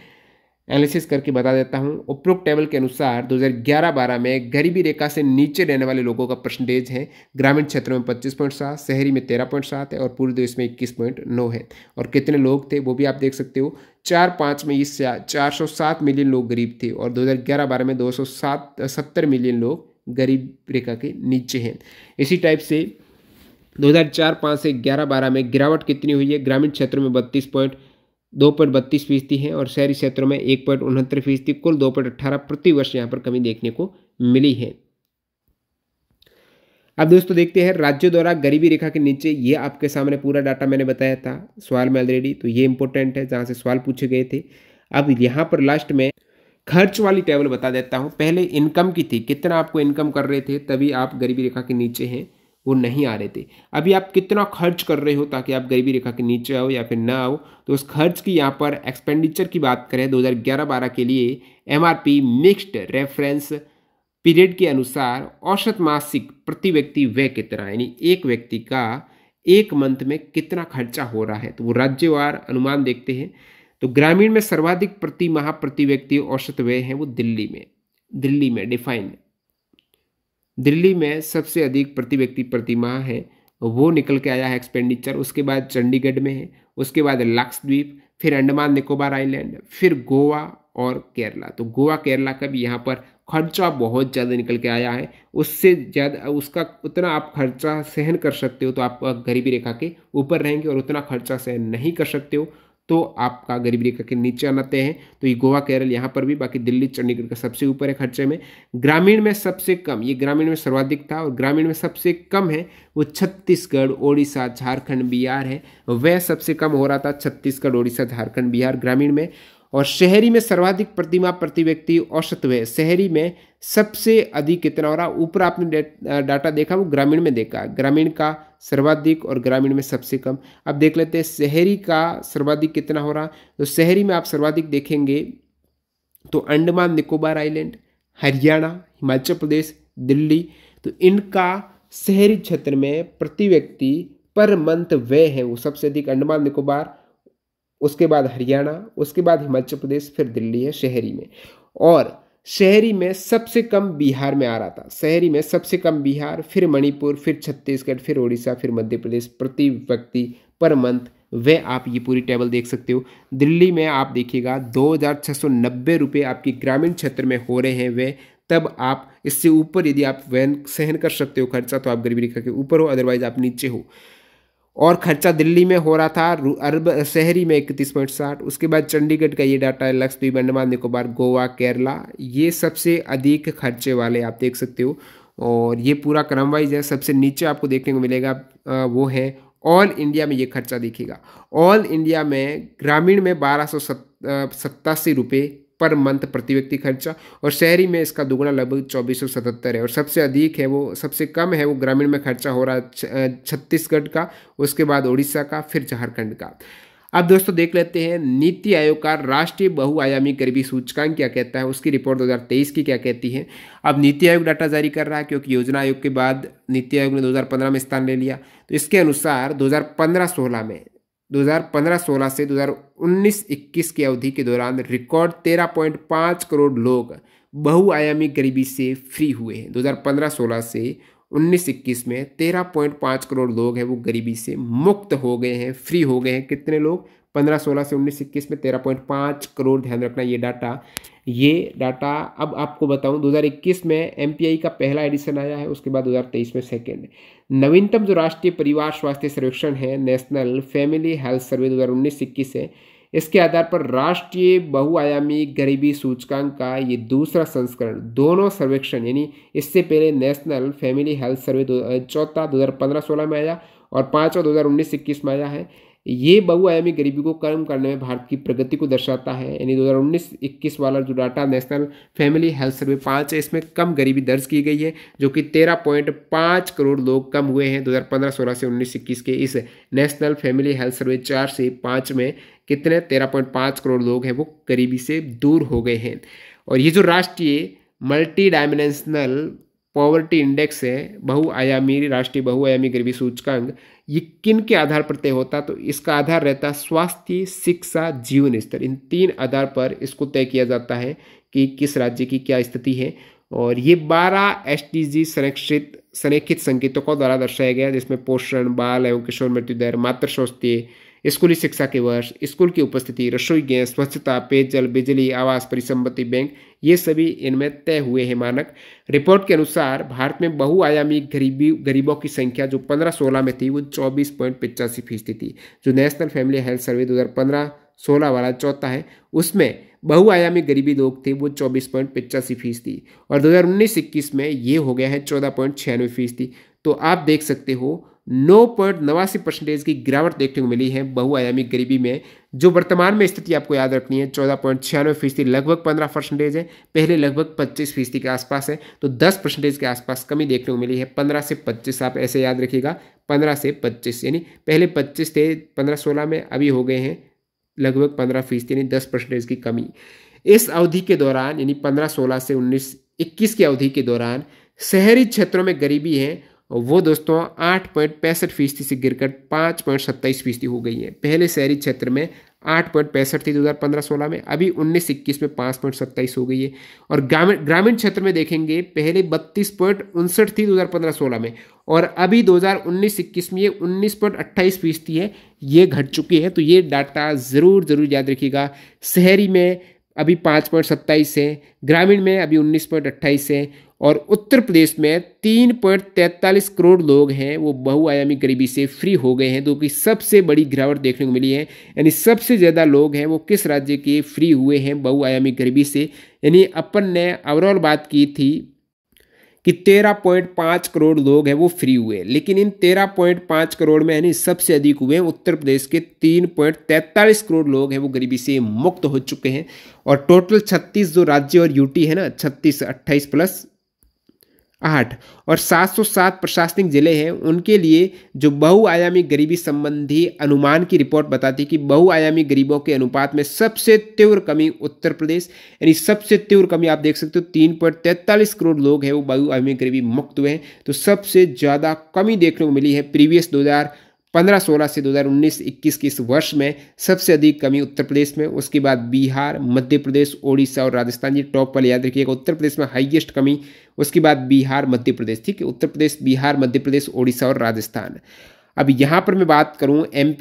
एनालिसिस करके बता देता हूँ, उपरोक्त टेबल के अनुसार 2011-12 में गरीबी रेखा से नीचे रहने वाले लोगों का परसेंटेज है। ग्रामीण क्षेत्रों में पच्चीस पॉइंट सात, शहरी में तेरह पॉइंट सात है और पूरे देश में इक्कीस पॉइंट नौ है। और कितने लोग थे वो भी आप देख सकते हो। चार पाँच में इस चार सौ सात मिलियन लोग गरीब थे और दो हज़ार ग्यारह बारह में दो सौ सात, सत्तर मिलियन लोग गरीब रेखा के नीचे हैं। इसी टाइप से दो हज़ार चार पाँच से ग्यारह बारह में गिरावट कितनी हुई है? ग्रामीण क्षेत्रों में बत्तीस पॉइंट दो पॉइंट बत्तीस फ़ीसदी है और शहरी क्षेत्रों में एक पॉइंट उनहत्तर फ़ीसदी, कुल दो पॉइंट अट्ठारह प्रति वर्ष यहाँ पर कमी देखने को मिली है। अब दोस्तों देखते हैं राज्यों द्वारा गरीबी रेखा के नीचे, ये आपके सामने पूरा डाटा मैंने बताया था, सवाल में ऑलरेडी तो ये इंपॉर्टेंट है, जहाँ से सवाल पूछे गए थे। अब यहाँ पर लास्ट में खर्च वाली टेबल बता देता हूँ। पहले इनकम की थी, कितना आपको इनकम कर रहे थे, तभी आप गरीबी रेखा के नीचे हैं। वो नहीं आ रहे थे। अभी आप कितना खर्च कर रहे हो ताकि आप गरीबी रेखा के नीचे आओ या फिर ना आओ तो उस खर्च की यहाँ पर एक्सपेंडिचर की बात करें 2011-12 के लिए एमआरपी मिक्स्ड रेफरेंस पीरियड के अनुसार औसत मासिक प्रति व्यक्ति व्यय कितना यानी एक व्यक्ति का एक मंथ में कितना खर्चा हो रहा है। तो वो राज्यवार अनुमान देखते हैं। तो ग्रामीण में सर्वाधिक प्रति माह प्रति व्यक्ति औसत व्यय है वो दिल्ली में। दिल्ली में डिफाइन दिल्ली में सबसे अधिक प्रति व्यक्ति प्रति माह है, वो निकल के आया है एक्सपेंडिचर उसके बाद चंडीगढ़ में है, उसके बाद लक्षद्वीप, फिर अंडमान निकोबार आइलैंड फिर गोवा और केरला। तो गोवा, केरला का भी यहाँ पर खर्चा बहुत ज़्यादा निकल के आया है। उससे ज़्यादा, उसका उतना आप खर्चा सहन कर सकते हो तो आप गरीबी रेखा के ऊपर रहेंगे और उतना खर्चा सहन नहीं कर सकते हो। तो आपका गरीब रेखा के नीचे आनाते हैं। तो ये गोवा, केरल, यहाँ पर भी, बाकी दिल्ली, चंडीगढ़ का सबसे ऊपर है खर्चे में। ग्रामीण में सबसे कम, ये ग्रामीण में सर्वाधिक था और ग्रामीण में सबसे कम है, वो छत्तीसगढ़, ओडिशा, झारखंड, बिहार है। वह सबसे कम हो रहा था छत्तीसगढ़, ओडिशा, झारखंड, बिहार ग्रामीण में। और शहरी में सर्वाधिक प्रतिमा प्रति व्यक्ति औसत व्यय शहरी में सबसे अधिक कितना हो रहा? ऊपर आपने डाटा देखा, वो ग्रामीण में देखा। ग्रामीण का सर्वाधिक और ग्रामीण में सबसे कम। अब देख लेते हैं, शहरी का सर्वाधिक कितना हो रहा? तो शहरी में आप सर्वाधिक देखेंगे तो अंडमान, निकोबार आइलैंड, हरियाणा, हिमाचल प्रदेश, दिल्ली तो इनका शहरी क्षेत्र में प्रति व्यक्ति पर मंथ व्यय है वो सबसे अधिक। अंडमान, निकोबार उसके बाद हरियाणा, उसके बाद हिमाचल प्रदेश, फिर दिल्ली है, शहरी में। और शहरी में सबसे कम बिहार में आ रहा था। शहरी में सबसे कम बिहार, फिर मणिपुर, फिर छत्तीसगढ़, फिर उड़ीसा फिर मध्य प्रदेश, प्रति व्यक्ति पर मंथ। वे आप ये पूरी टेबल देख सकते हो। दिल्ली में आप देखिएगा, दो हज़ार छः सौ नब्बे रुपये आपकी ग्रामीण क्षेत्र में हो रहे हैं वे। तब आप इससे ऊपर यदि आप वैन सहन कर सकते हो खर्चा तो आप गरीबी रेखा के ऊपर हो अदरवाइज़ आप नीचे हो। और खर्चा दिल्ली में हो रहा था अरब, शहरी में इकतीस पॉइंट साठ। उसके बाद चंडीगढ़ का ये डाटा है लक्षद्वीप, अंडमान, निकोबार, गोवा, केरला, ये सबसे अधिक खर्चे वाले आप देख सकते हो। और ये पूरा क्रम वाइज है, सबसे नीचे आपको देखने को मिलेगा वो है ऑल इंडिया में ये खर्चा दिखेगा। ऑल इंडिया में, ग्रामीण में बारह सौ सत्तासी रुपये पर मंथ प्रति व्यक्ति खर्चा। और शहरी में इसका दुगुना लगभग चौबीस सौ सतहत्तर है। और सबसे अधिक है वो, सबसे कम है वो ग्रामीण में खर्चा हो रहा छत्तीसगढ़ का, उसके बाद उड़ीसा का, फिर झारखंड का। अब दोस्तों देख लेते हैं, नीति आयोग का राष्ट्रीय बहुआयामी गरीबी सूचकांक क्या कहता है, उसकी रिपोर्ट 2023 की क्या कहती है। अब नीति आयोग डाटा जारी कर रहा है क्योंकि योजना आयोग के बाद नीति आयोग ने 2015 में स्थान ले लिया। तो इसके अनुसार 2015-16 में 2015-16 से 2019-21 की अवधि के दौरान रिकॉर्ड 13.5 करोड़ लोग बहुआयामी गरीबी से फ्री हुए हैं। 2015-16 से 19-21 में 13.5 करोड़ लोग हैं, वो गरीबी से मुक्त हो गए हैं, फ्री हो गए हैं। कितने लोग? पंद्रह सोलह से उन्नीस इक्कीस में तेरह पॉइंट पाँच करोड़, ध्यान रखना ये डाटा। ये डाटा, अब आपको बताऊँ 2021 में एमपीआई का पहला एडिशन आया है, उसके बाद 2023 में सेकेंड नवीनतम जो राष्ट्रीय परिवार स्वास्थ्य सर्वेक्षण है नेशनल फैमिली हेल्थ सर्वे 2019-21 है इसके आधार पर राष्ट्रीय बहुआयामी गरीबी सूचकांक का ये दूसरा संस्करण, दोनों सर्वेक्षण, यानी इससे पहले नेशनल फैमिली हेल्थ सर्वे चौथा दो हज़ार पंद्रह सोलह में आया और पाँचवा दो हज़ार उन्नीस इक्कीस में आया है। ये बहुआयामी गरीबी को कम करने में भारत की प्रगति को दर्शाता है। यानी 2019-21 वाला जो data National Family Health Survey पाँच है, इसमें कम गरीबी दर्ज की गई है, जो कि 13.5 करोड़ लोग कम हुए हैं 2015-16 से 19-21 के इस नेशनल फैमिली हेल्थ सर्वे चार से पाँच में कितने तेरह पॉइंट पाँच करोड़ लोग हैं, वो गरीबी से दूर हो गए हैं। और ये जो राष्ट्रीय मल्टी डायमेंशनल पॉवर्टी इंडेक्स है, बहुआयामी, राष्ट्रीय बहुआयामी गरीबी सूचकांक, ये किन के आधार पर तय होता? तो इसका आधार रहता स्वास्थ्य, शिक्षा, जीवन स्तर। इन तीन आधार पर इसको तय किया जाता है कि किस राज्य की क्या स्थिति है। और ये बारह एस टी जी संरक्षित, संरेखित संकेतकों द्वारा दर्शाया गया जिसमें पोषण, बाल एवं किशोर मृत्यु दर मातृ स्वास्थ्य स्कूली शिक्षा के वर्ष, स्कूल की उपस्थिति, रसोई गैस, स्वच्छता, पेयजल, बिजली, आवास परिसंपत्ति बैंक, ये सभी इनमें तय हुए हैं मानक। रिपोर्ट के अनुसार, भारत में बहुआयामी गरीबी, गरीबों की संख्या जो पंद्रह सोलह में थी, वो चौबीस पॉइंट पिचासी फ़ीसदी थी। जो नेशनल फैमिली हेल्थ सर्वे दो हज़ार पंद्रह सोलह वाला चौथा है, उसमें बहुआयामी गरीबी लोग थे, वो चौबीस पॉइंट पिचासी फ़ीसदी। और दो हज़ार उन्नीस इक्कीस में ये हो गया है चौदह पॉइंट छियानवे फ़ीसदी। तो आप देख सकते हो नौ पॉइंट नवासी परसेंटेज की गिरावट देखने को मिली है बहुआयामी गरीबी में, जो वर्तमान में स्थिति आपको याद रखनी है। चौदह पॉइंट छियानवे फ़ीसदी लगभग पंद्रह परसेंटेज है, पहले लगभग पच्चीस फ़ीसदी के आसपास है तो दस परसेंटेज के आसपास कमी देखने को मिली है। पंद्रह से पच्चीस, आप ऐसे याद रखिएगा, पंद्रह से पच्चीस, यानी पहले पच्चीस थे, पंद्रह सोलह में, अभी हो गए हैं, लगभग पंद्रह फ़ीसदी, यानी दस परसेंटेज की कमी। इस अवधि के दौरान, यानी पंद्रह सोलह से उन्नीस, इक्कीस की अवधि के दौरान, शहरी क्षेत्रों में गरीबी है वो दोस्तों आठ पॉइंट पैंसठ फ़ीसदी से गिरकर पाँच पॉइंट सत्ताईस फ़ीसदी हो गई है। पहले शहरी क्षेत्र में आठ पॉइंट पैंसठ थी दो हज़ार पंद्रह सोलह में, अभी उन्नीस इक्कीस में पाँच पॉइंट सत्ताईस हो गई है। और ग्रामीण ग्रामीण क्षेत्र में देखेंगे, पहले बत्तीस पॉइंट उनसठ थी दो हज़ार पंद्रह सोलह में, और अभी दो हज़ार उन्नीस इक्कीस में ये उन्नीस पॉइंट अट्ठाईस फ़ीसदी है, ये घट चुकी है। तो ये डाटा ज़रूर ज़रूर याद रखिएगा। शहरी में अभी पाँच पॉइंट सत्ताईस है, ग्रामीण में अभी उन्नीस पॉइंट अट्ठाईस है और उत्तर प्रदेश में तीन पॉइंट तैंतालीस करोड़ लोग हैं, वो बहुआयामी गरीबी से फ्री हो गए हैं, जो कि सबसे बड़ी गिरावट देखने को मिली है। यानी सबसे ज़्यादा लोग हैं, वो किस राज्य के फ्री हुए हैं बहुआयामी गरीबी से? यानी अपन ने ओवरऑल बात की थी कि तेरह पॉइंट पाँच करोड़ लोग हैं, वो फ्री हुए लेकिन इन तेरह पॉइंट पाँच करोड़ में, यानी सबसे अधिक हुए हैं, उत्तर प्रदेश के तीन पॉइंट तैंतालीस करोड़ लोग हैं, वो गरीबी से मुक्त हो चुके हैं। और टोटल छत्तीस जो राज्य और यूटी है ना, छत्तीस, अट्ठाईस प्लस आठ और 707 प्रशासनिक ज़िले हैं। उनके लिए जो बहुआयामी गरीबी संबंधी अनुमान की रिपोर्ट बताती है कि बहुआयामी गरीबों के अनुपात में सबसे तीव्र कमी उत्तर प्रदेश, यानी सबसे तीव्र कमी आप देख सकते हो, तीन पॉइंट तैंतालीस करोड़ लोग हैं, वो बहुआयामी गरीबी मुक्त हुए हैं। तो सबसे ज़्यादा कमी देखने को मिली है प्रीवियस दो हज़ार पंद्रह सोलह से 2019 21 के इस वर्ष में सबसे अधिक कमी उत्तर प्रदेश में, उसके बाद बिहार, मध्य प्रदेश, ओडिशा और राजस्थान, ये टॉप वाले याद रखिएगा। उत्तर प्रदेश में हाईएस्ट कमी, उसके बाद बिहार, मध्य प्रदेश, ठीक है? उत्तर प्रदेश, बिहार, मध्य प्रदेश, ओडिशा और राजस्थान। अब यहाँ पर मैं बात करूँ एम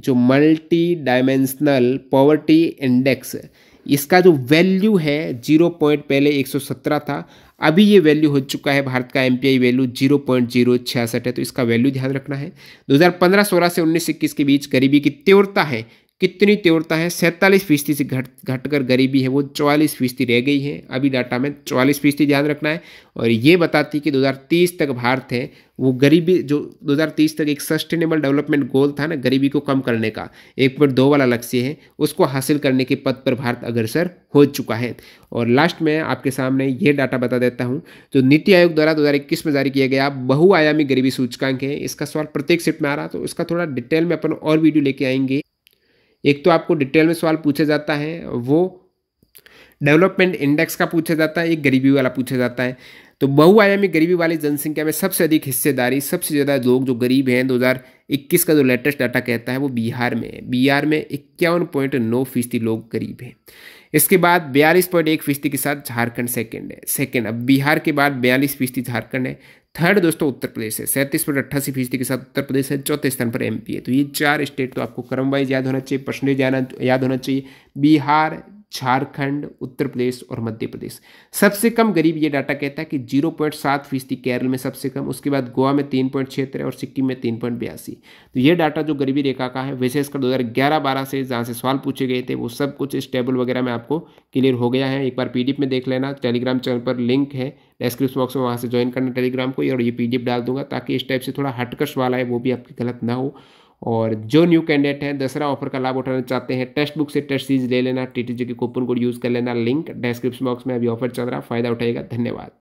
जो मल्टी डायमेंशनल पॉवर्टी इंडेक्स इसका जो वैल्यू है ज़ीरो पॉइंट पहले 117 था, अभी ये वैल्यू हो चुका है भारत का MPI value zero point zero छियासठ है तो इसका वैल्यू ध्यान रखना है। 2015-16 से 19-21 के बीच गरीबी की तीव्रता है कितनी तीव्रता है? सैंतालीस फ़ीसदी से घट, घटकर गरीबी है, वो चौवालीस फ़ीसदी रह गई है। अभी डाटा में चौवालीस फ़ीसदी ध्यान रखना है। और ये बताती है कि 2030 तक भारत है, वो गरीबी, जो 2030 तक एक सस्टेनेबल डेवलपमेंट गोल था ना, गरीबी को कम करने का, एक पॉइंट दो वाला लक्ष्य है, उसको हासिल करने के पद पर भारत अग्रसर हो चुका है। और लास्ट में आपके सामने ये डाटा बता देता हूँ, जो नीति आयोग द्वारा दो हज़ार इक्कीस में जारी किया गया, बहुआयामी गरीबी सूचकांक है। इसका सवाल प्रत्येक शिफ्ट में आ रहा तो इसका थोड़ा डिटेल में अपन और वीडियो लेके आएँगे। एक तो आपको डिटेल में सवाल पूछा जाता है, वो डेवलपमेंट इंडेक्स का पूछा जाता है, एक गरीबी वाला पूछा जाता है। तो बहुआयामी गरीबी वाली जनसंख्या में सबसे अधिक हिस्सेदारी, सबसे ज़्यादा लोग जो गरीब हैं 2021 का जो लेटेस्ट डाटा कहता है, वो बिहार में है। बिहार में इक्यावन पॉइंट नौ फ़ीसदी लोग गरीब हैं। इसके बाद बयालीस पॉइंट एक फ़ीसदी के साथ झारखंड सेकेंड है। सेकेंड, अब बिहार के बाद बयालीस फ़ीसदी झारखंड है। थर्ड दोस्तों, उत्तर प्रदेश है। सैंतीस पॉइंट अट्ठासी फ़ीसदी के साथ उत्तर प्रदेश है। चौथे स्थान पर एमपी है तो ये चार स्टेट तो आपको क्रम वाइज याद होना चाहिए परसेंटेज याद होना चाहिए। बिहार झारखंड, उत्तर प्रदेश और मध्य प्रदेश। सबसे कम गरीब ये डाटा कहता है कि ज़ीरो पॉइंट सात फ़ीसदी केरल में सबसे कम, उसके बाद गोवा में तीन पॉइंट छिहत्तर और सिक्किम में तीन पॉइंट बयासी। तो ये डाटा जो गरीबी रेखा का है विशेषकर दो हज़ार ग्यारह बारह से जहाँ से सवाल पूछे गए थे, वो सब कुछ इस टेबल वगैरह में आपको क्लियर हो गया है। एक बार पी में देख लेना, टेलीग्राम चैनल पर लिंक है, डिस्क्रिप्शन बॉक्स में वहाँ से ज्वाइन करना टेलीग्राम को, और ये पीडीएफ डाल दूँगा ताकि इस टाइप से थोड़ा हटकर सवाल आए वो भी आपकी गलत ना हो। और जो न्यू कैंडिडेट हैं, दसरा ऑफ़र का लाभ उठाना चाहते हैं टेस्ट बुक से टेस्ट सीरीज़ ले लेना टी के कूपन कोड यूज़ कर लेना लिंक डिस्क्रिप्शन बॉक्स में अभी ऑफ़र चल रहा, फ़ायदा उठाएगा, धन्यवाद।